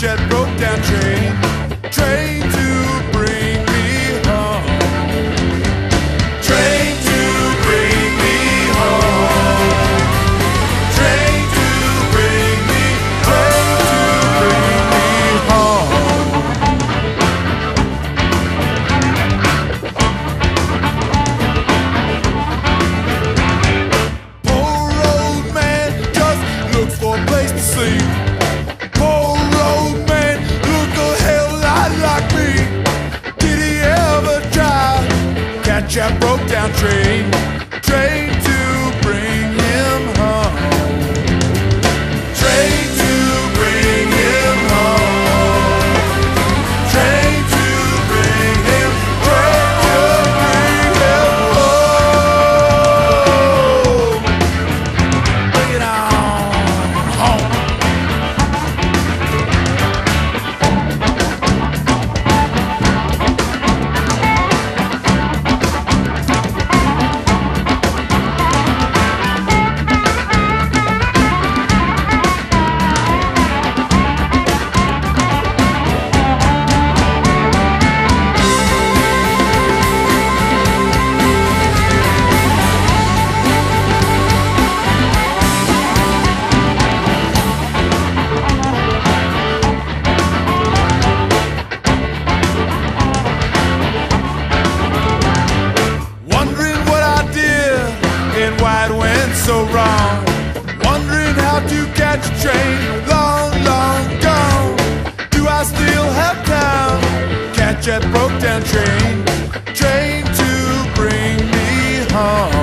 jet broke down train, train to bring me home. Train to bring me home. Train to bring me, train to bring me home. Poor old man just looks for a place to sleep. A broke down train. Train so wrong. Wondering how to catch a train long, long gone. Do I still have time? Catch that broke down train, train to bring me home.